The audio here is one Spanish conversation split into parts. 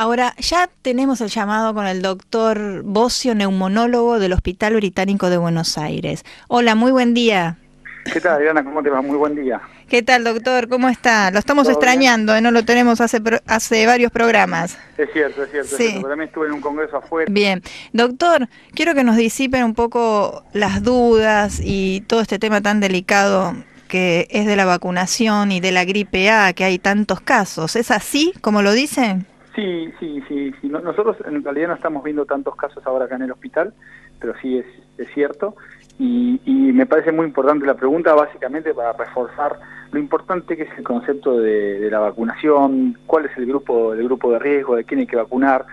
Ahora, ya tenemos el llamado con el doctor Bocio, neumonólogo del Hospital Británico de Buenos Aires. Hola, muy buen día. ¿Qué tal, Adriana? ¿Cómo te va? Muy buen día. ¿Qué tal, doctor? ¿Cómo está? Lo estamos extrañando, ¿eh? no lo tenemos hace, hace varios programas. Es cierto, es cierto. Sí. También estuve en un congreso afuera. Bien. Doctor, quiero que nos disipen un poco las dudas y todo este tema tan delicado que es de la vacunación y de la gripe A, que hay tantos casos. ¿Es así, como lo dicen? Sí, sí, sí. Nosotros en realidad no estamos viendo tantos casos ahora acá en el hospital, pero sí es, es cierto. Y, y, me parece muy importante la pregunta, básicamente para reforzar lo importante que es el concepto de, de, la vacunación, cuál es el grupo, el grupo de riesgo, de quién hay que vacunar.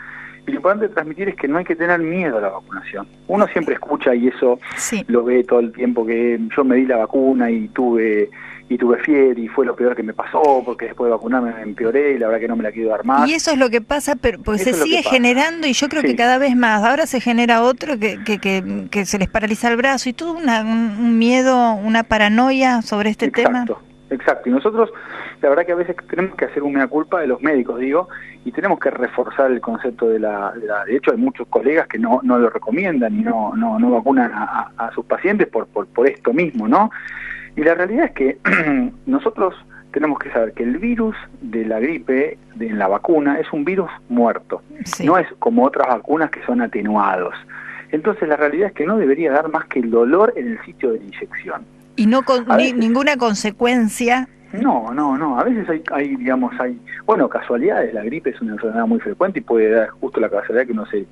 Y lo importante de transmitir es que no hay que tener miedo a la vacunación. Uno siempre escucha y eso lo ve todo el tiempo, que yo me di la vacuna y tuve y tuve fiebre y fue lo peor que me pasó porque después de vacunarme me empeoré y la verdad que no me la quiero dar más. Y eso es lo que pasa, pero pues se sigue generando y yo creo que cada vez más. Ahora se genera otro que, que, que, se les paraliza el brazo y todo una, un, miedo, una paranoia sobre este tema. Exacto, y nosotros la verdad que a veces tenemos que hacer una culpa de los médicos, digo, y tenemos que reforzar el concepto de la... De, hecho, hay muchos colegas que no, no lo recomiendan y no, no, no vacunan a, a, sus pacientes por, por, por esto mismo, ¿no? Y la realidad es que nosotros tenemos que saber que el virus de la gripe, de la vacuna, es un virus muerto. No es como otras vacunas que son atenuados. Entonces la realidad es que no debería dar más que el dolor en el sitio de la inyección. Y no con ninguna consecuencia no, no, no. A veces hay, hay, digamos, hay, bueno, casualidades. La gripe es una enfermedad muy frecuente y puede dar justo la casualidad que uno se,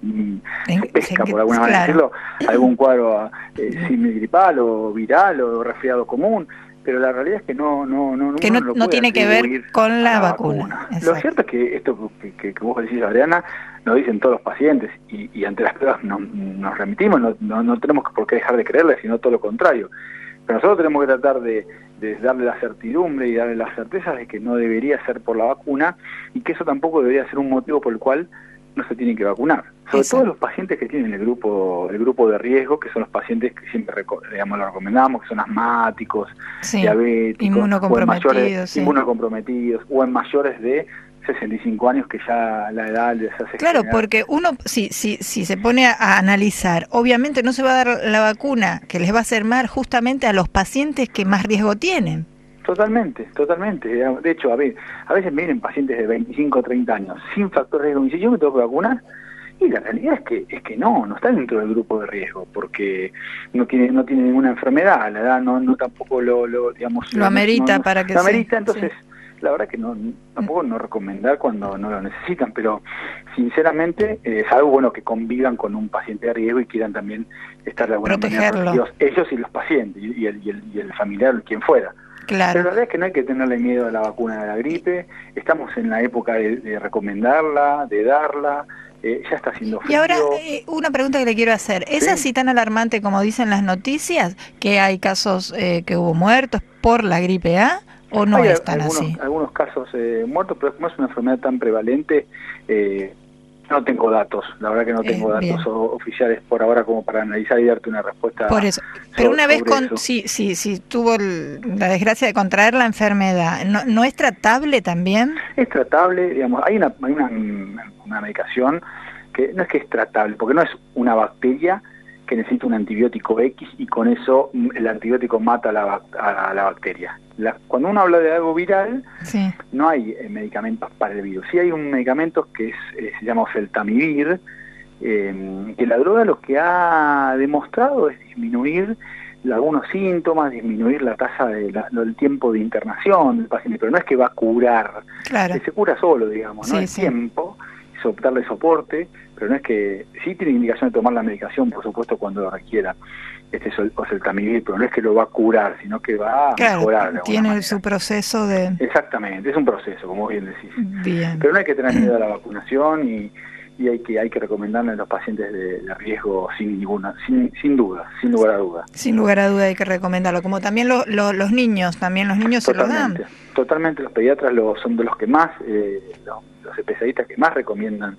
pesca, por alguna manera decirlo, algún cuadro eh, gripal o viral o resfriado común. Pero la realidad es que no, no, no, que no, tiene que ver con la, vacuna. Lo cierto es que esto que, que, vos decís, Adriana, lo dicen todos los pacientes y, y ante las pruebas no, nos remitimos, no, no, no tenemos por qué dejar de creerle, sino todo lo contrario. Pero nosotros tenemos que tratar de, de darle la certidumbre y darle la certeza de que no debería ser por la vacuna y que eso tampoco debería ser un motivo por el cual no se tienen que vacunar. Sobre todo los pacientes que tienen el grupo el grupo de riesgo, que son los pacientes que siempre digamos, lo recomendamos, que son asmáticos, diabéticos, inmunocomprometidos, inmunocomprometidos o en mayores de 65 años que ya la edad les hace Claro, porque uno, si, si, si se pone a, analizar, obviamente no se va a dar la vacuna que les va a hacer mal justamente a los pacientes que más riesgo tienen. Totalmente, totalmente. De hecho, a, ver, a veces me vienen pacientes de 25 o 30 años sin factor de riesgo y dicen, yo me tengo que vacunar. Y la realidad es que es que no, no está dentro del grupo de riesgo porque no tiene no tiene ninguna enfermedad, la edad no no tampoco lo, lo digamos lo amerita para que lo amerita, entonces la verdad que no tampoco no recomendar cuando no lo necesitan, pero sinceramente eh, es algo bueno que convivan con un paciente de riesgo y quieran también estar de alguna manera ellos y los pacientes y, el, y, el, y el familiar, quien fuera. Claro. Pero la verdad es que no hay que tenerle miedo a la vacuna de la gripe, estamos en la época de, recomendarla, de darla, eh, ya está siendo frío. Y ahora, eh, una pregunta que le quiero hacer, ¿es así tan alarmante como dicen las noticias, que hay casos que hubo muertos por la gripe A? ¿O no Hay están algunos, así? algunos casos eh, muertos, pero como es una enfermedad tan prevalente, eh, no tengo datos, la verdad que no tengo datos oficiales por ahora como para analizar y darte una respuesta. Por eso. Pero una vez con, si, si, si tuvo la desgracia de contraer la enfermedad, ¿no, ¿no es tratable también? Es tratable, digamos, hay una, hay una, una medicación que no es que es tratable, porque no es una bacteria que necesita un antibiótico X y con eso mm, el antibiótico mata a la, a la bacteria. Cuando uno habla de algo viral, no hay eh, medicamentos para el virus. Sí hay un medicamento que es, eh, se llama oseltamivir, em, que la droga lo que ha demostrado es disminuir algunos síntomas, disminuir la tasa de el tiempo de internación del paciente, pero no es que va a curar, claro. se cura solo, digamos, ¿no? el tiempo darle soporte, pero no es que sí tiene indicación de tomar la medicación, por supuesto, cuando lo requiera. Este es el, el pero no es que lo va a curar, sino que va a mejorar. tiene su proceso de... Exactamente, es un proceso, como bien decís. Pero no hay que tener miedo a la vacunación y, y hay que hay que recomendarle a los pacientes de, riesgo sin ninguna sin, sin duda sin lugar a duda sin lugar a duda hay que recomendarlo como también los niños también los niños se lo dan totalmente los pediatras lo, son de los que más eh, los especialistas que más recomiendan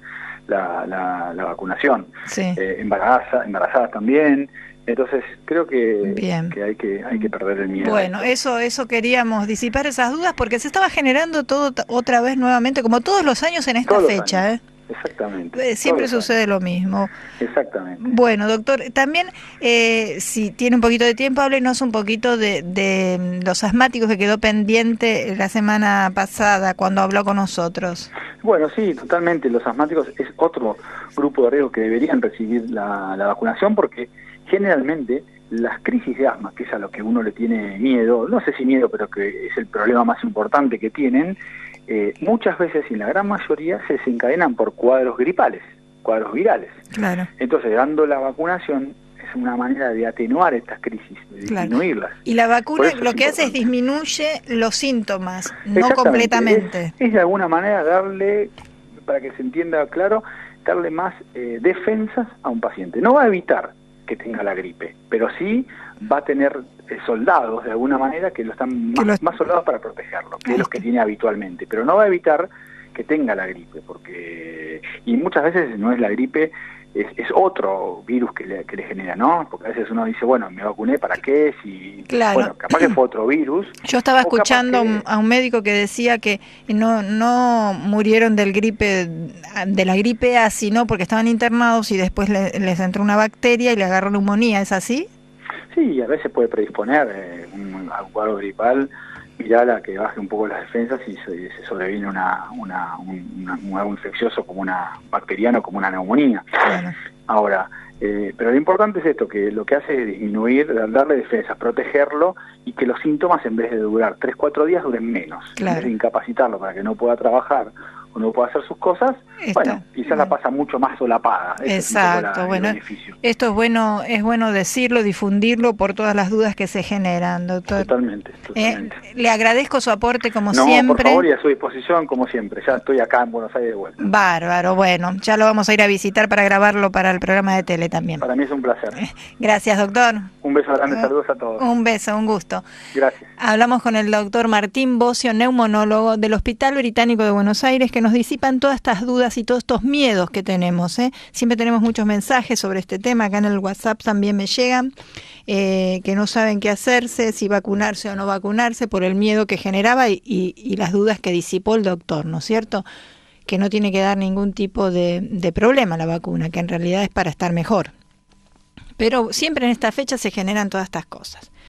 la, la, vacunación. Eh, embarazadas también. Entonces creo que, que, hay que hay que perder el miedo. Bueno, eso eso queríamos disipar esas dudas porque se estaba generando todo otra vez nuevamente como todos los años en esta fecha, ¿eh? Exactamente. Eh, siempre sucede lo mismo. Exactamente. Bueno, doctor, también eh, si tiene un poquito de tiempo, háblenos un poquito de, de los asmáticos que quedó pendiente la semana pasada cuando habló con nosotros. Bueno, sí, totalmente. Los asmáticos es otro grupo de riesgo que deberían recibir la, la vacunación porque generalmente las crisis de asma, que es a lo que uno le tiene miedo, no sé si miedo, pero que es el problema más importante que tienen, eh, muchas veces y en la gran mayoría se desencadenan por cuadros gripales, cuadros virales. Claro. Entonces, dando la vacunación es una manera de atenuar estas crisis, de disminuirlas. Y la vacuna lo que hace es disminuye los síntomas, no completamente. Es, de alguna manera darle, para que se entienda claro, darle más eh, defensas a un paciente. No va a evitar que tenga la gripe, pero sí va a tener eh, soldados de alguna manera que lo están más, más soldados para protegerlo, que los que tiene habitualmente, pero no va a evitar que tenga la gripe, porque y muchas veces no es la gripe, es, es otro virus que le, que le, genera, ¿no? Porque a veces uno dice, bueno, me vacuné, ¿para qué? Si, claro. Bueno, capaz que fue otro virus. Yo estaba escuchando que... a un médico que decía que no, no murieron del gripe, de la gripe A, sino porque estaban internados y después le, les entró una bacteria y le agarró neumonía, ¿es así? Sí, a veces puede predisponer eh, un, un cuadro gripal viral a que baje un poco las defensas y se, se sobreviene una, una, un, un, algo infeccioso como una bacteriano, como una neumonía. Ahora, eh, pero lo importante es esto, que lo que hace es disminuir, darle defensas, protegerlo y que los síntomas en vez de durar 3-4 días duren menos. Claro. En vez de incapacitarlo para que no pueda trabajar o no pueda hacer sus cosas, Está. bueno, quizás la pasa mucho más solapada. Exacto, es bueno, esto es bueno, es bueno decirlo, difundirlo por todas las dudas que se generan, doctor. Totalmente, totalmente. Eh, le agradezco su aporte como no, siempre. por favor y a su disposición como siempre. Ya estoy acá en Buenos Aires de vuelta. Bárbaro, bueno, ya lo vamos a ir a visitar para grabarlo para el programa de tele también. Para mí es un placer. Gracias, doctor. Un beso grande, saludos a todos. Un beso, un gusto. Gracias. Hablamos con el doctor Martín Bocio, neumonólogo del Hospital Británico de Buenos Aires, que nos disipan todas estas dudas y todos estos miedos que tenemos. ¿eh? Siempre tenemos muchos mensajes sobre este tema, acá en el WhatsApp también me llegan, eh, que no saben qué hacerse, si vacunarse o no vacunarse, por el miedo que generaba y, las dudas que disipó el doctor, ¿no es cierto? Que no tiene que dar ningún tipo de, de problema la vacuna, que en realidad es para estar mejor. Pero siempre en esta fecha se generan todas estas cosas.